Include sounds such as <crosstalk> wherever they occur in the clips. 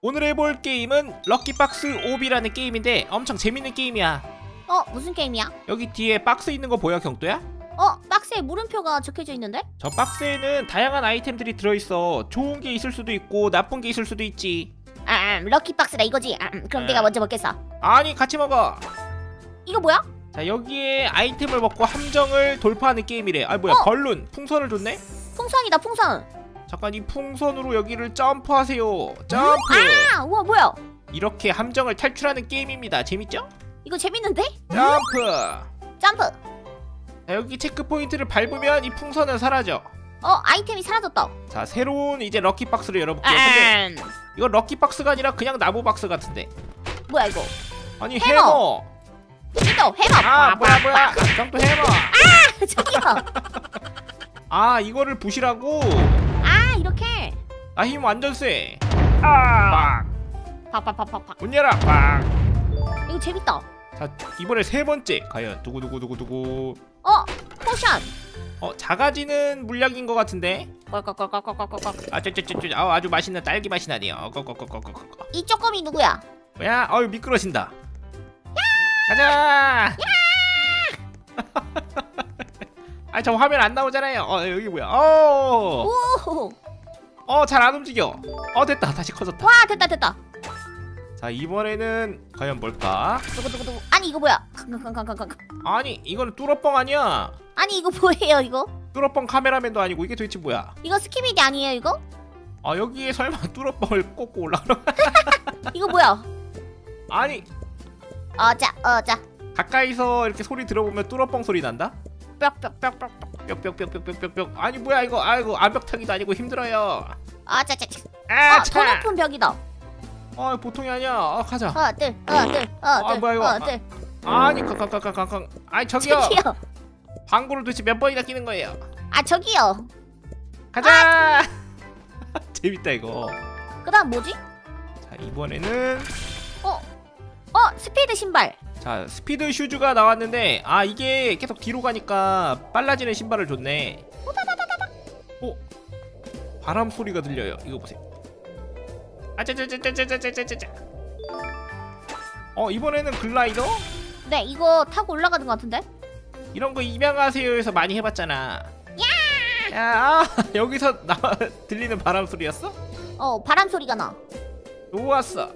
오늘 해볼 게임은 럭키박스 오비라는 게임인데 엄청 재밌는 게임이야 어 무슨 게임이야? 여기 뒤에 박스 있는 거 보여 경도야? 어 박스에 물음표가 적혀져 있는데? 저 박스에는 다양한 아이템들이 들어있어 좋은 게 있을 수도 있고 나쁜 게 있을 수도 있지 아 음, 럭키 박스다 이거지. 아, 음, 그럼 아. 내가 먼저 먹겠어. 아니 같이 먹어 이거 뭐야? 자 여기에 아이템을 먹고 함정을 돌파하는 게임이래 아 뭐야 어? 벌룬 풍선을 줬네? 풍선이다 풍선. 잠깐 이 풍선으로 여기를 점프하세요 점프 아 우와 뭐야? 이렇게 함정을 탈출하는 게임입니다 재밌죠? 이거 재밌는데? 점프 점프. 자 여기 체크포인트를 밟으면 이 풍선은 사라져 어 아이템이 사라졌다. 자 새로운 이제 럭키박스를 열어볼게요 근데 아, 이거 럭키박스가 아니라 그냥 나무박스 같은데 뭐야 이거? 아니 해머. 해머 해봐. 아 뭐야 뭐야 아, 또 해머 저기요. <laughs> 아 이거를 부시라고 아 힘 완전 세. 아! 팍팍팍팍팍. 문 열어 빡! 이거 재밌다. 자 이번에 세 번째. 과연 두구 두구 두구 두구. 어 potion. 어 작아지는 물약인 것 같은데? 껄껄껄껄껄껄껄. 아쩌쩌쩌쩌 아, 아주 맛있는 딸기 맛이 나네요. 어, 꺼꺼꺼꺼꺼꺼. 이 쪼꼬미 누구야? 뭐야? 어유 미끄러진다. 가자! <laughs> 아저 화면 안 나오잖아요. 어 여기 뭐야? 어 어잘 오. 안 움직여 어 됐다 다시 커졌다 와 됐다 됐다. 자 이번에는 과연 뭘까 누구 누구 누구. 아니 이거 뭐야? 캉캉캉캉캉. 아니 이거는 뚜러뻥 아니야 아니 이거 뭐예요 이거? 뚜러뻥 카메라맨도 아니고 이게 도대체 뭐야 이거 스키비디 아니에요 이거? 아 여기에 설마 <laughs> 뚜러뻥을 꽂고 올라가나 <laughs> 이거 뭐야? 아니 어자 어자. 가까이서 이렇게 소리 들어보면 뚜러뻥 소리 난다 뿅뿅뿅뿅뿅. 뿅뿅뿅뿅뿅뿅 아니 뭐야 이거 아이고 암벽타기도 아니고 힘들어요 아자자. 아, 아더 높은 벽이다. 아 보통이 아니야 아 가자 어들 어들 아, 어들 뭐야, 이거. 어들. 아니 캉캉캉캉캉 아니 저기요 저기요. 방구를 도대체 몇 번이나 끼는 거예요 아 저기요. 가자 <laughs> 재밌다 이거 그 다음 뭐지? 자 이번에는 어 스피드 신발. 자 스피드 슈즈가 나왔는데 아 이게 계속 뒤로 가니까 빨라지는 신발을 줬네 어? 바람 소리가 들려요 이거 보세요 아짜짜짜짜짜짜짜짜 어 이번에는 글라이더? 네 이거 타고 올라가는 것 같은데? 이런 거 입양하세요에서 많이 해봤잖아 야 아, <laughs> 여기서 나 <laughs> 들리는 바람 소리였어? 어 바람 소리가 나. 좋았어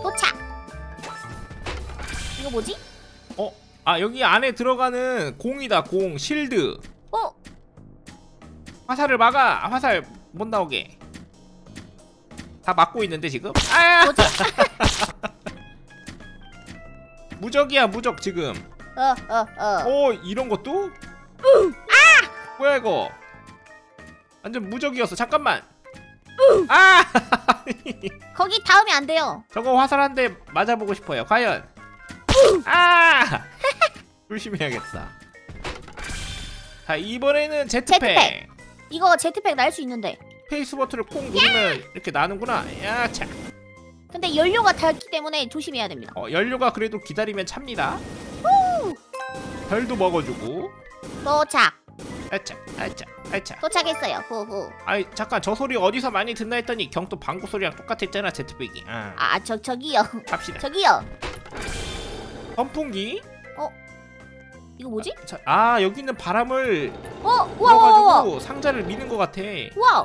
도착. 이거 뭐지? 어? 아 여기 안에 들어가는 공이다 공. 실드. 어? 화살을 막아. 아, 화살 못 나오게. 다 막고 있는데 지금? 아? <laughs> 무적이야 무적 지금. 어어 어. 오 이런 것도? 아! 뭐야 이거? 완전 무적이었어 잠깐만. 아! <laughs> 거기 닿으면 안 돼요. 저거 화살 한 대 맞아보고 싶어요 과연 아 <laughs> 조심해야겠다 자 이번에는 jetpack jetpack. 이거 jetpack 날 수 있는데. space 버튼을 콩 누르면 이렇게 나는구나 야 차 근데 연료가 닳기 때문에 조심해야 됩니다. 어, 연료가 그래도 기다리면 찹니다 별도 먹어주고 도착. 아차 아차 아차 도착했어요. 후후. 아이 잠깐 저 소리 어디서 많이 듣나 했더니 경도 방구 소리랑 똑같았잖아 제트백이 아 아 저 저기요. 갑시다 저기요. 선풍기? 이거 뭐지? 자, 아 여기 있는 바람을 어? 우와 우와 우와. 넣어가지고 상자를 미는 것 같아. 우와.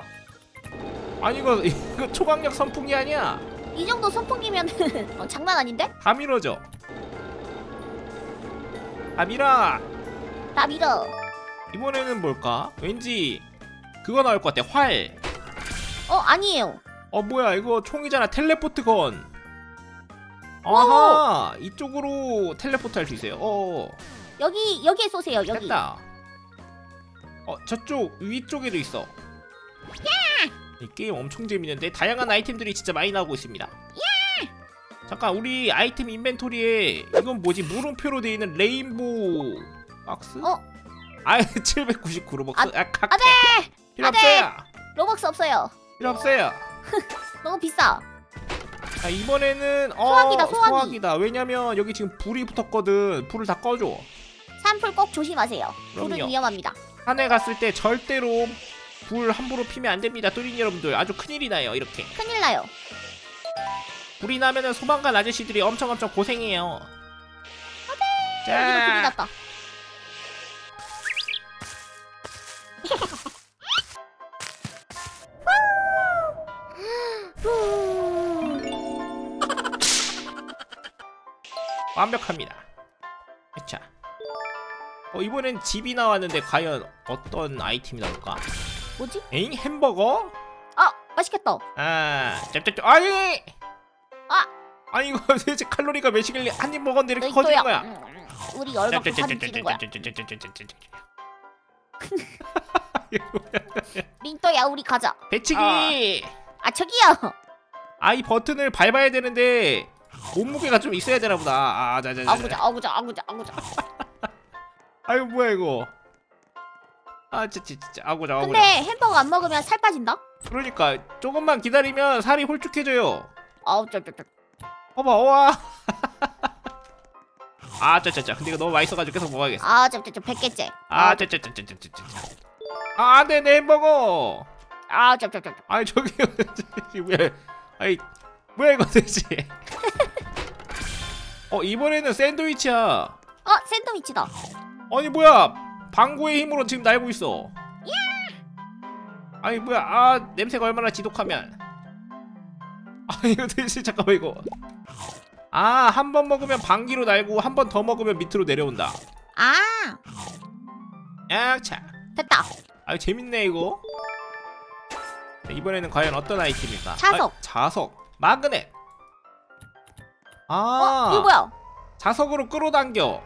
아니 이거 이거 초강력 선풍기 아니야? 이 정도 선풍기면 <laughs> 어, 장난 아닌데? 다 밀어져 다 밀어. 다 밀어. 이번에는 뭘까? 왠지 그거 나올 것 같아. 활. 어 아니에요. 어 뭐야. 이거 총이잖아. 텔레포트 건 아하 이쪽으로 텔레포트 할 수 있어요 어 여기 여기에 쏘세요. 여기. 됐다 어 저쪽 위쪽에도 있어 이 게임 엄청 재밌는데 다양한 아이템들이 진짜 많이 나오고 있습니다 잠깐 우리 아이템 inventory에 이건 뭐지 물음표로 되어 있는 rainbow box? 어? <laughs> 아 799 로벅스 아, 아, 각 안돼. 필요 안 돼! 없어요 로벅스 없어요. 필요 없어요 <laughs> 너무 비싸. 자 이번에는 어, 소화기다, 소화기. 소화기다 왜냐면 여기 지금 불이 붙었거든 불을 다 꺼줘 산불 꼭 조심하세요. 불은 그럼요. 위험합니다. 산에 갔을 때 절대로 불 함부로 피면 안 됩니다 뚜린 여러분들 아주 큰일이 나요 이렇게 큰일 나요. 불이 나면은 소방관 아저씨들이 엄청 엄청 고생해요. 이거 불이 자, 났다. 완벽합니다. 자, 어, 이번엔 집이 나왔는데 과연 어떤 아이템이 나올까? 뭐지? 에잉 햄버거? 아 맛있겠다. 아, 짭짭짭. 아니, 아 아니 이거 <laughs> 도대체 칼로리가 몇이길래 한 입 먹었는데 이렇게 커지는. 거야? 음, 음. 우리 열받고 사진 찍는 거야. 린또야 우리 가자. 배치기. 아 저기요. 아이 버튼을 밟아야 되는데 몸무게가 좀 있어야 되나 보다. 아, 자자자. 아구자 아구자 아구자 아구자. 아유 뭐야 이거. 아 진짜 진짜 아구자 아구자. 근데 햄버거 안 먹으면 살 빠진다? 그러니까 조금만 기다리면 살이 홀쭉해져요. 아우 쩌쩌쩌. 봐봐 와. 아 짜짜짜. 근데 이거 너무 맛있어가지고 계속 먹어야겠어. 아 쩌쩌쩌 100개째. 아 짜짜짜짜짜짜. 아 안돼 내 햄버거. 아 쩌쩌쩌. 아니 저기요. 왜? 아니 뭐야 이거 대체? <laughs> 어 이번에는 샌드위치야. 어 샌드위치다. 아니 뭐야. 방구의 힘으로 지금 날고 있어. 아니 뭐야. 아 냄새가 얼마나 지독하면. 아니 이거 대체 잠깐만 이거. 아 한 번 먹으면 방귀로 날고 한 번 더 먹으면 밑으로 내려온다. 아! 야차. 됐다. 아유 재밌네 이거. 자, 이번에는 과연 어떤 아이템일까? 자석. 아, 자석 마그넷 아 어 이거 뭐야? 자석으로 끌어당겨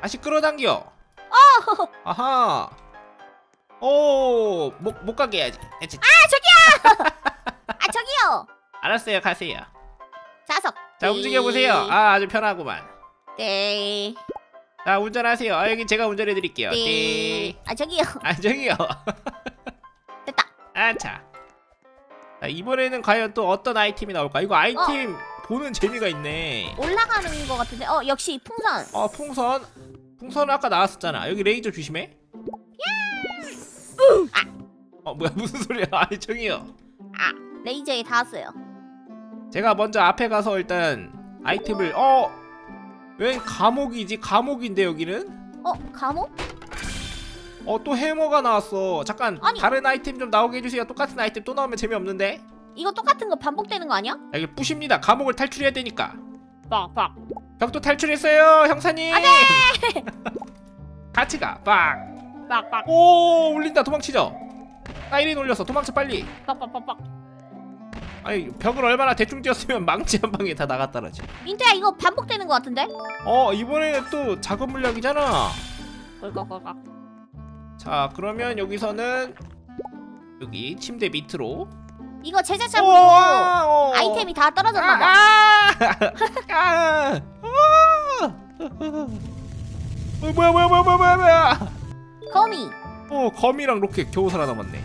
다시 끌어당겨 <laughs> 아하 오못 못 가게 해야지 에치. <laughs> 아 저기요. 알았어요 가세요 자석. 자 움직여 보세요 아 아주 편하구만 네. 자 운전하세요 아 여기 제가 운전해 드릴게요 네. 아 저기요. 아 저기요 됐다. <laughs> 아차 자 이번에는 과연 또 어떤 아이템이 나올까 이거 아이템 보는 재미가 있네 올라가는 거 같은데. 어 역시 풍선. 어 풍선 풍선 아까 나왔었잖아 여기 레이저 조심해 어 뭐야 <laughs> 무슨 소리야 아니 저기요 레이저에 닿았어요. 제가 먼저 앞에 가서 일단 아이템을 어? 웬 감옥이지? 감옥인데 여기는? 어 감옥? 어 또 해머가 나왔어 잠깐 아니. 다른 아이템 좀 나오게 해주세요 똑같은 아이템 또 나오면 재미없는데 이거 똑같은 거 반복되는 거 아니야? 야, 여기 부십니다 감옥을 탈출해야 되니까 빡빡. 벽도 탈출했어요 형사님 안돼. <laughs> 같이 가빵오 빡빡. 울린다 도망치죠 사이렌 올렸어 도망쳐 빨리 빡빡빡빡. 아니 벽을 얼마나 대충 뛰었으면 <laughs> 망치 한 방에 다 나갔다라지 민트야 이거 반복되는 거 같은데? 어 이번에는 또 작업 물량이잖아 꼴깍꼴깍. 자 그러면 여기서는 여기 침대 밑으로 이거 우와, 어. 아이템이 다 떨어졌나 봐. 아, 아, <laughs> 아, 아. 어, 뭐야 뭐야 뭐야 뭐야 뭐야 거미. 어 거미랑 로켓 겨우 살아남았네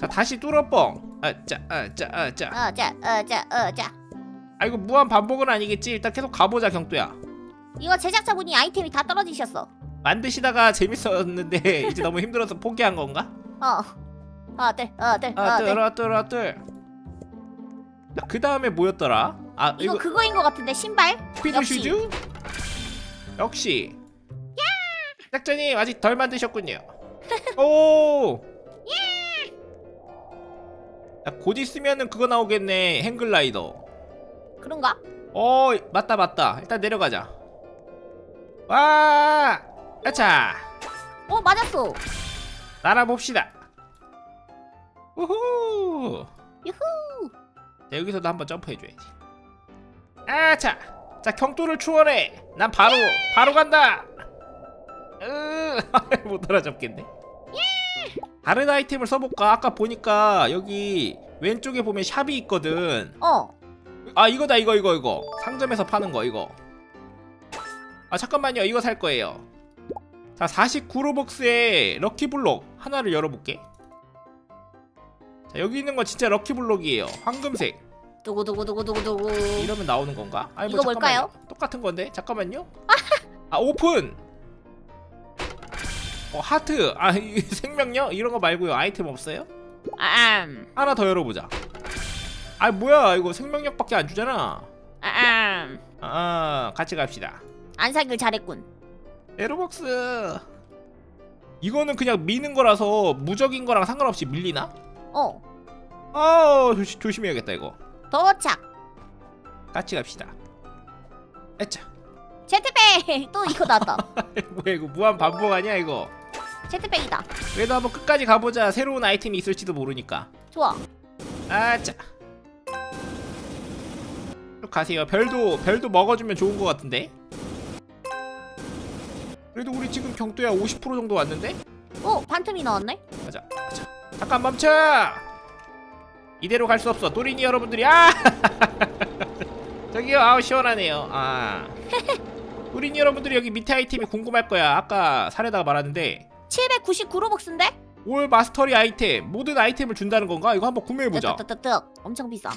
자 다시 뚫어뻥 아짜 아짜 아짜 어자 어자 어자. 아 이거 무한 반복은 아니겠지 일단 계속 가보자 경도야 이거 제작자분이 아이템이 다 떨어지셨어. 만드시다가 재밌었는데 <laughs> 이제 너무 힘들어서 포기한 건가? 어. 어들 어들 아 어들. 뚫어 뚫어 뚫. 그 다음에 뭐였더라? 아 이거 이거 그거인 거 같은데 신발? 역시. shoes? 역시. 작전님 아직 덜 만드셨군요. <laughs> 오. 야, 곧 있으면은 그거 나오겠네. 행글라이더. 그런가? 어 맞다 맞다. 일단 내려가자. 와. 아차. 어 맞았어. 날아봅시다. 우후. 유후. 자, 여기서도 한번 점프해줘야지. 아차. 자 경도를 추월해. 난 바로 바로 간다. 으, <laughs> 못 따라잡겠네. 다른 아이템을 써볼까? 아까 보니까 여기 왼쪽에 보면 샵이 있거든. 어. 아 이거다 이거 이거 이거 상점에서 파는 거 이거. 아 잠깐만요 이거 살 거예요. 자 49로벅스에 럭키블록 하나를 열어볼게. 자 여기 있는 거 진짜 럭키블록이에요. 황금색. 두구 두구 두구 두구 두구. 이러면 나오는 건가? 아니 이거 뭘까요? 잠깐만요. 똑같은 건데 잠깐만요. 아 오픈. 어 하트. 아 <laughs> 이 생명력 이런 거 말고요. 아이템 없어요? 아. 음. 하나 더 열어보자. 아 뭐야 이거 생명력밖에 안 주잖아 아, 아 같이 갑시다 안 사길 잘했군. 에로벅스. 이거는 그냥 미는 거라서 무적인 거랑 상관없이 밀리나? 어, 아 조시, 조심해야겠다 이거. 도착. 같이 갑시다. 에짜 제트백! 또 이거 나왔다. <laughs> 뭐야 이거 무한 반복 아니야 이거? 제트백이다. 그래도 한번 끝까지 가보자. 새로운 아이템이 있을지도 모르니까. 좋아. 아짜 쭉 가세요. 별도 별도 먹어주면 좋은 것 같은데 그래도 우리 지금 경도야 50% 정도 왔는데? 오, 반틈이 나왔네. 가자 가자. 잠깐 멈춰! 이대로 갈 수 없어. 또리니 여러분들이 아! <laughs> 저기요 아우 시원하네요. 아. <laughs> 또리니 여러분들이 여기 밑에 아이템이 궁금할 거야. 아까 사례다가 말하는데. 799 로벅스인데? 올 마스터리 아이템 모든 아이템을 준다는 건가? 이거 한번 구매해보자. 뜨뜨뜨뜨 엄청 비싸.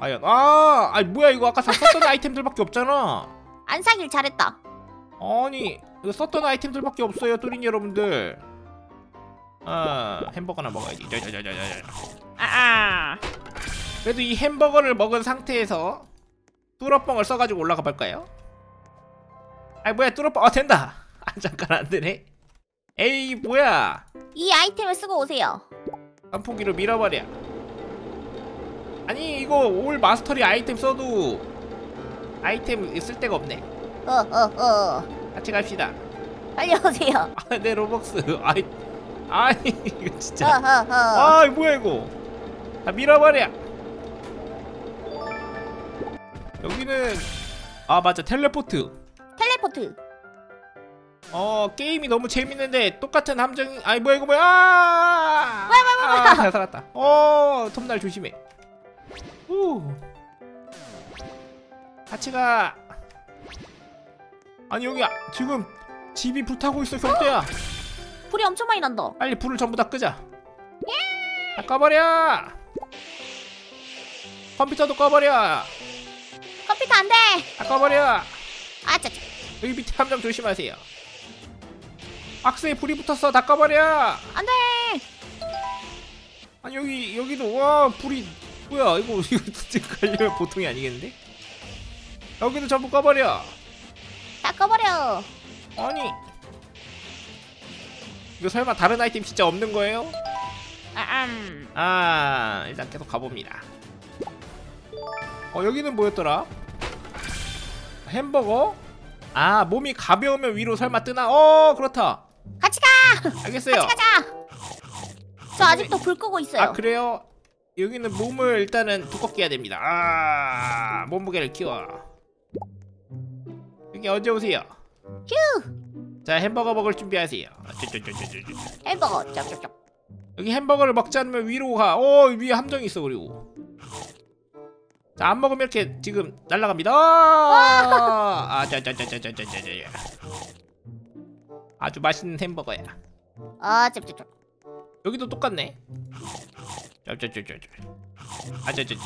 과연 아! 아니 뭐야 이거 아까 다 썼던 <laughs> 아이템들밖에 없잖아. 안 사길 잘했다. 아니 이거 썼던 아이템들밖에 없어요 또리니 여러분들. 아 햄버거나 먹어야지. 저저저저저 아, 그래도 이 햄버거를 먹은 상태에서 뚜러뻥을 써가지고 올라가 볼까요? 아이 뭐야 뚜러뻥. 아 된다. 아 잠깐 안 되네. 에이 뭐야. 이 아이템을 쓰고 오세요. 깐풍기로 밀어버려. 아니 이거 올 마스터리 아이템 써도 아이템 쓸 데가 없네. 어, 어, 어. 같이 갑시다. 빨리 오세요. 아 내 로벅스. 아이 아니 이거 어, 진짜. 어, 어. 아 뭐야 이거? 다 밀어버려. 여기는 아 맞아. 텔레포트. 텔레포트. 어 게임이 너무 재밌는데 똑같은 함정이 아니 뭐야 이거 뭐야? 아, 뭐야 뭐야 뭐야. 아, 살았다. 어 톱날 조심해. 후. 같이 가 아니 여기 아- 지금 집이 불타고 있어 경태야. 불이 엄청 많이 난다. 빨리 불을 전부 다 끄자. 다 꺼버려. 컴퓨터도 꺼버려. 컴퓨터 안 돼. 다 꺼버려. 아, 짜짜. 여기 밑에 함정 조심하세요. 박스에 불이 붙었어. 다 꺼버려. 안 돼. 아니 여기 여기도 와 불이 뭐야 이거 <laughs> 이거 지금 갈려면 보통이 아니겠는데? 여기도 전부 꺼버려 다 꺼버려. 아니 이거 설마 다른 아이템 진짜 없는 거예요? 아, 음. 아 일단 계속 가봅니다 어 여기는 뭐였더라? 햄버거? 아 몸이 가벼우면 위로 설마 뜨나? 어 그렇다 같이 가. 알겠어요 같이 가자. 저 아직도 불 끄고 있어요. 아 그래요? 여기는 몸을 일단은 두껍게 해야 됩니다 아 몸무게를 키워 여기 언제 오세요? 휴. 자 햄버거 먹을 준비하세요 아. 햄버거. 쩝쩝쩝. 여기 햄버거를 먹지 않으면 위로 가. 어 위에 함정이 있어 그리고. 자 안 먹으면 이렇게 지금 날아갑니다. 아, 아자자자자자자자. 아주 맛있는 햄버거야. 아, 쩝쩝쩝. 여기도 똑같네. 짜자자자자. 아자자자.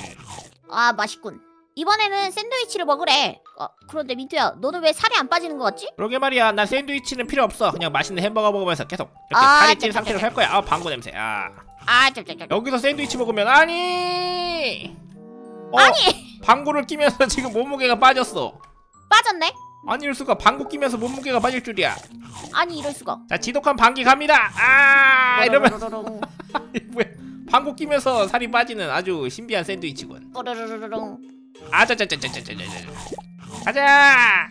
아, 맛있군. 이번에는 샌드위치를 먹으래. 어, 그런데 민트야, 너는 왜 살이 안 빠지는 거 같지? 그러게 말이야. 난 샌드위치는 필요 없어. 그냥 맛있는 햄버거 먹으면서 계속 이렇게 아, 살이 찐. 상태로 할 거야. 아 방구 냄새. 아 아, 쩝쩝쩝. 여기서 샌드위치 먹으면 아니. 어, 아니, 방구를 끼면서 <laughs> 지금 몸무게가 빠졌어. 빠졌네. 아니 이럴 수가 방구 끼면서 몸무게가 빠질 줄이야. 아니, 이럴 수가. 자 지독한 방귀 갑니다. 아 이러면? <laughs> 방구 끼면서 살이 빠지는 아주 신비한 샌드위치군. 아자자자자자자자. 가자.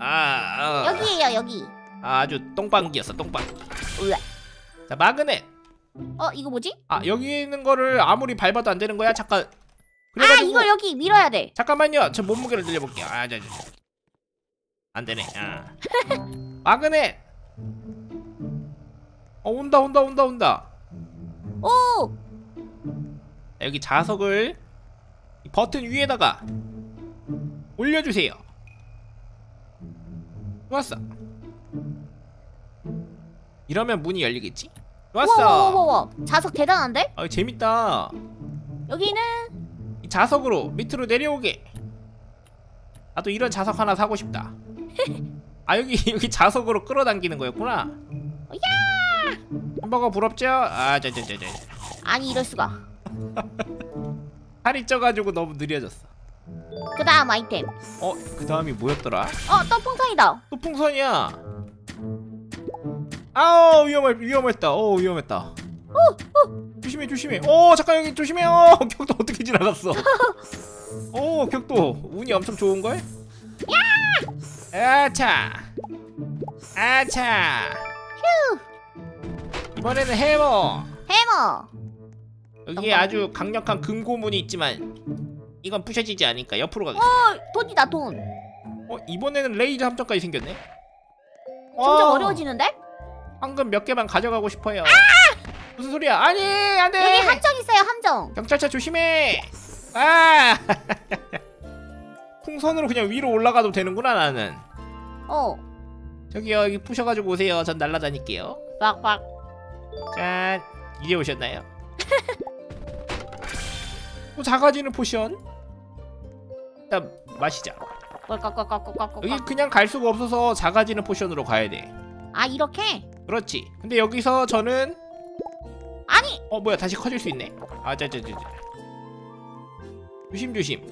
아, 어. 여기에요, 여기. 아주 똥방귀였어 똥방귀. 으아. 자 마그넷. 어, 이거 뭐지? 아 여기 있는 거를 아무리 밟아도 안 되는 거야? 잠깐. 아, 그래가지고 이걸 여기 밀어야 돼. 잠깐만요. 저 몸무게를 늘려볼게요. 아, 자, 자. 안 되네. 아. <laughs> 마그넷. 어 온다 온다 온다 온다. 오! 자, 여기 자석을 이 버튼 위에다가 올려주세요. 좋았어. 이러면 문이 열리겠지? 좋았어. 와와와와 자석 대단한데? 아 재밌다. 여기는 이 자석으로 밑으로 내려오게. 나도 이런 자석 하나 사고 싶다. <laughs> 아 여기 여기 자석으로 끌어당기는 거였구나. 야! 햄버거 부럽죠? 아, 저저저저. 아니 이럴 수가. <laughs> 살이 쪄가지고 너무 느려졌어. 그 다음 아이템. 어? 그 다음이 뭐였더라? 어, 또 풍선이다. 또 풍선이야. 아우 위험할 위험했다. 어 위험했다. 조심해 조심해. 어 잠깐 여기 조심해. 어 격도 어떻게 지나갔어? 어 격도. 운이 엄청 좋은걸? 아차. 아차. 이번에는 해머. 해머. 여기에 아주 강력한 금고문이 있지만 이건 부셔지지 않으니까 옆으로 가겠습니다. 어, 돈이다, 돈. 어 이번에는 레이저 함정까지 생겼네. 점점 어, 어려워지는데? 황금 몇 개만 가져가고 싶어요. 무슨 소리야? 아니 안돼! 여기 함정 있어요, 함정. 경찰차 조심해! 아! <laughs> 풍선으로 그냥 위로 올라가도 되는구나 나는. 어, 저기요 여기 부셔가지고 오세요. 전 날라다닐게요. 빡빡. 짠. 이제 오셨나요? <laughs> 또 작아지는 potion. 일단 마시자. 꼴깍꼴깍꼴깍꼴깍. 여기 그냥 갈 수가 없어서 작아지는 potion으로 가야 돼. 아, 이렇게? 그렇지. 근데 여기서 저는 아니, 어 뭐야 다시 커질 수 있네. 아자자자자. 조심조심.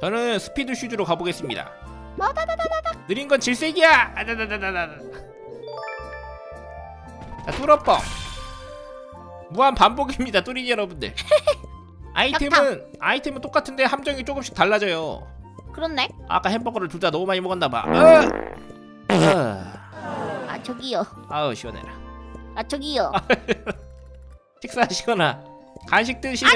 저는 스피드 슈즈로 가보겠습니다. 느린 건 질색이야! 아자자자자자 자 뚫어뻥 무한 반복입니다 뚜리니 여러분들 <laughs> 아이템은 아이템은 똑같은데 함정이 조금씩 달라져요 그렇네. 아까 햄버거를 둘 다 너무 많이 먹었나봐 어! 어. 아, 저기요. 아우 시원해라 아, 저기요. <laughs> 식사하시거나 간식 드시는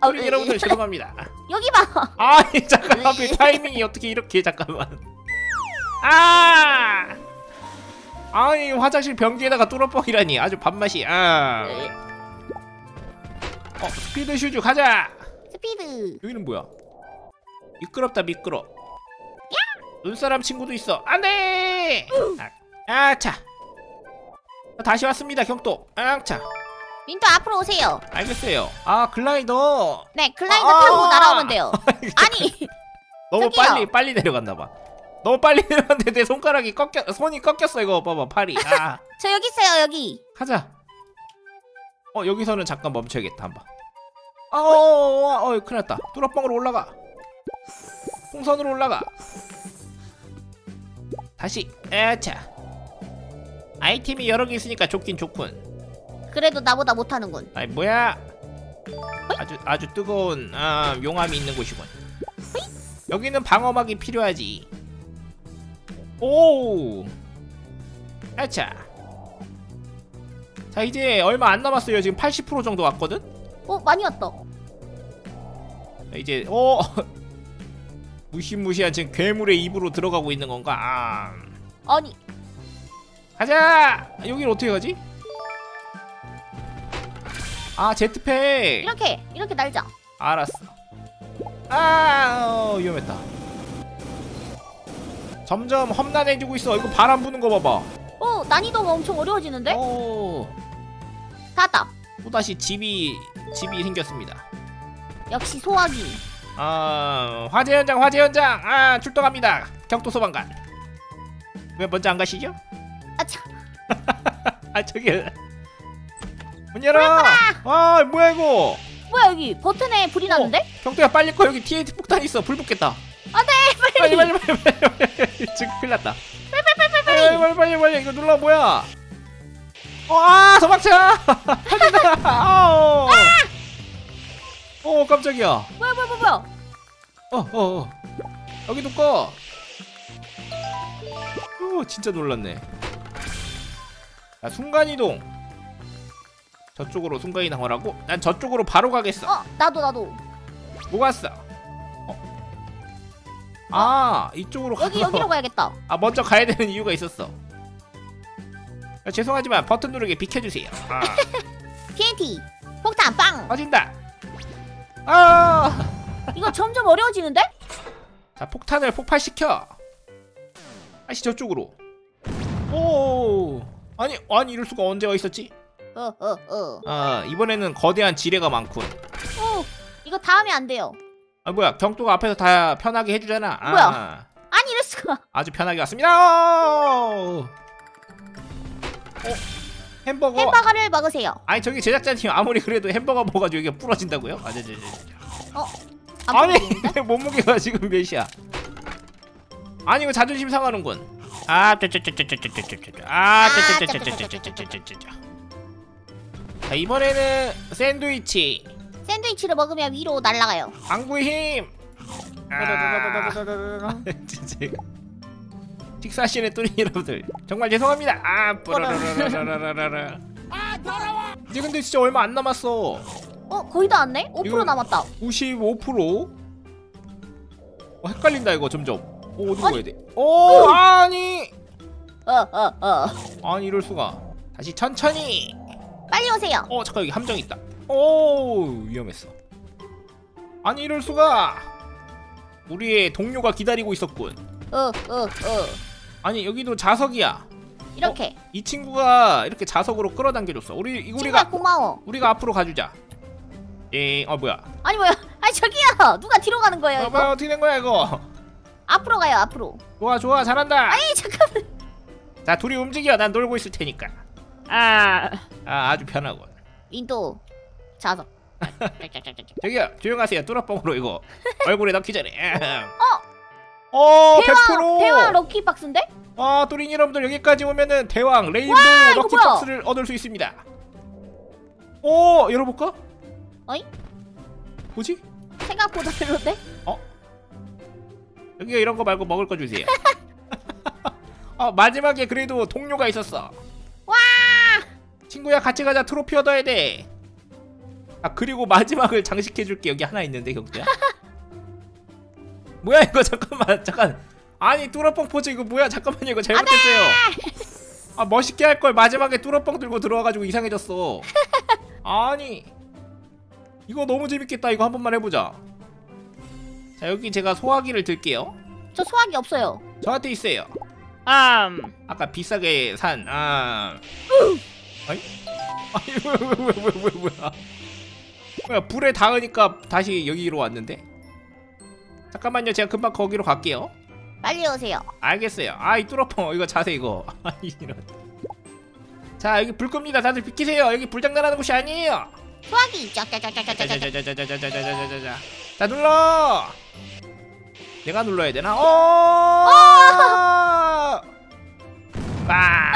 어, 우리 여러분들 죄송합니다. <laughs> 여기 봐. 아니 잠깐 하필 타이밍이 어떻게 이렇게 잠깐만. 아 아니 화장실 변기에다가 뚫어뻥이라니 아주 밥맛이 아. 어 speed shoes 가자. 스피드. 여기는 뭐야? 미끄럽다 미끄러. 눈사람 친구도 있어. 안돼. 아, 아차. 다시 왔습니다 경도. 아차. 민도 앞으로 오세요. 알겠어요. 아 글라이더. 네, 글라이더 아! 타고 날아오면 돼요. <laughs> 아니, 너무 저기요. 빨리 빨리 내려갔나 봐. 너무 빨리 <laughs> 내려갔는데 내 손가락이 꺾여 손이 꺾였어 이거 봐봐 팔이. 아 <laughs> 저 여기 있어요, 여기. 가자. 어 여기서는 잠깐 멈춰야겠다 한번. 어, 어, 어, 어 큰일 났다. 뚜러뻥으로 올라가. 풍선으로 올라가. 다시. 에차. 아이템이 여러 개 있으니까 좋긴 좋군. 그래도 나보다 못하는군. 아이 뭐야? 아주 아주 뜨거운 아, 용암이 있는 곳이군. 여기는 방어막이 필요하지. 오. 아차. 자 이제 얼마 안 남았어요. 지금 80% 정도 왔거든. 어, 많이 왔다. 자, 이제 어 <laughs> 무시무시한 지금 괴물의 입으로 들어가고 있는 건가? 아. 아니, 가자. 여기를 어떻게 가지? 아 제트팩. 이렇게, 이렇게 날자. 알았어. 아 어, 위험했다. 점점 험난해지고 있어. 이거 바람 부는 거 봐봐. 어, 난이도가 엄청 어려워지는데? 오, 닫았다. 또 다시 집이 집이 생겼습니다. 역시 소화기. 아 화재 현장 화재 현장 아 출동합니다. 경도 소방관. 왜 먼저 안 가시죠? 아차. <laughs> 아 저기 문 열어. 아 뭐야 이거? 뭐야, 여기 버튼에 불이 났는데? 경도야 빨리 꺼 여기 TNT 폭탄 있어 불 붙겠다. 안돼, 빨리 빨리. 빨리 빨리 빨리 빨리 지금 큰일 났다 빨리 빨리 빨리 빨리 빨리 이거 눌러 뭐야 아 도망쳐 <laughs> 아오 오 깜짝이야 뭐야, 뭐야, 뭐야. 어어 어. 여기도 꺼 오, 진짜 놀랐네 자 순간 이동 저쪽으로 순간 이동 하라고? 난 저쪽으로 바로 가겠어 어, 나도, 나도. 뭐 갔어? 어? 아 이쪽으로 여기, 가서 여기로 가야겠다. 아 먼저 가야 되는 이유가 있었어. 아, 죄송하지만 버튼 누르기 비켜주세요. 아, <laughs> TNT. 폭탄 빵. 터진다. 아, 이거 점점 어려워지는데? 자 폭탄을 폭발시켜. 다시 저쪽으로. 오, 아니 아니 이럴 수가 언제 와 있었지? 어, 어, 어. 아 이번에는 거대한 지뢰가 많군. 오, 이거 다음에 안 돼요. 아 뭐야 경도가 앞에서 다 편하게 해주잖아. 아, 뭐야? 아니, 이럴 수가. 아주 편하게 왔습니다. 어, 햄버거. 햄버거를 먹으세요. 아니 저기 제작자님 아무리 그래도 햄버거 먹어가지고 이게 부러진다고요? 아, 네, 네, 네, 네. 안 아니 몸무게가 지금 몇이야? 아니 이거 자존심 상하는군. 아, 쩌쩌쩌쩌쩌쩌쩌쩌. 아, 쩌쩌쩌쩌쩌쩌쩌쩌쩌. 자 이번에는 샌드위치. 샌드위치를 먹으면 위로 날아가요. 방구의 힘. 아, 진짜. 식사하시는 또린 여러분들 정말 죄송합니다. 아, 뿌라라라라라라라. 이제 근데 진짜 얼마 안 남았어. 어 거의 다 왔네? 5% 이거- 남았다. 95%? 어, 헷갈린다 이거 점점. 어, 어디로 가야 돼? 오, 아니. 어어 어. 아니 이럴 수가. 다시 천천히. 빨리 오세요. 어, 잠깐 여기 함정 있다. 오, 위험했어. 아니 이럴 수가. 우리의 동료가 기다리고 있었군. 어어 어. 아니 여기도 자석이야. 이렇게. 이 친구가 이렇게 자석으로 끌어당겨줬어. 우리 이- 우리가 고마워. 우리가 앞으로 가주자. 예, 어 뭐야? 아니 뭐야? 아니 저기요. 누가 뒤로 가는 거예요 어, 이거? 뭐야 어떻게 된 거야 이거? 앞으로 가요 앞으로. 좋아 좋아 잘한다. 아니 잠깐만. 자 둘이 움직여. 난 놀고 있을 테니까. 아. 아 아주 편하군. 인도 자석. <laughs> 저기요 조용하세요. 뚜러뻥으로 이거 얼굴에 넣기 전에. 어. 어 대왕 100%. 대왕 럭키 박스인데? 아 또린 여러분들 여기까지 오면은 대왕 레인보우 이거 럭키 뭐야? 박스를 얻을 수 있습니다. 오 열어볼까? 어이? 뭐지? 생각보다 별론데? 여기 이런 거 말고 먹을 거 주세요. <laughs> 어 마지막에 그래도 동료가 있었어. 와! 친구야 같이 가자 트로피 얻어야 돼. 아 그리고 마지막을 장식해 줄게 여기 하나 있는데 경주야. <laughs> 뭐야 이거 <laughs> 잠깐만 잠깐. 아니 뚜러뻥 포즈 이거 뭐야 잠깐만요 이거 잘못했어요. 아 멋있게 할 걸 마지막에 뚜러뻥 들고 들어와가지고 이상해졌어. <laughs> 아니 이거 너무 재밌겠다 이거 한 번만 해보자. 자 여기 제가 소화기를 들게요. 저 소화기 없어요. 저한테 있어요. 음. 아까 비싸게 산 아. 아니? <laughs> 아니 왜왜왜왜 왜, 왜, 뭐야? 뭐야 불에 닿으니까 다시 여기로 왔는데? 잠깐만요 제가 금방 거기로 갈게요. 빨리 오세요. 알겠어요. 아이 뚜러펑 이거 자세 이거. 이런. 자 여기 불 끕니다. 다들 비키세요. 여기 불장난하는 곳이 아니에요. 소화기 짜짜짜짜짜짜짜. 자자자자자자자자자자자. 자 눌러. 내가 눌러야 되나? 어. 빠.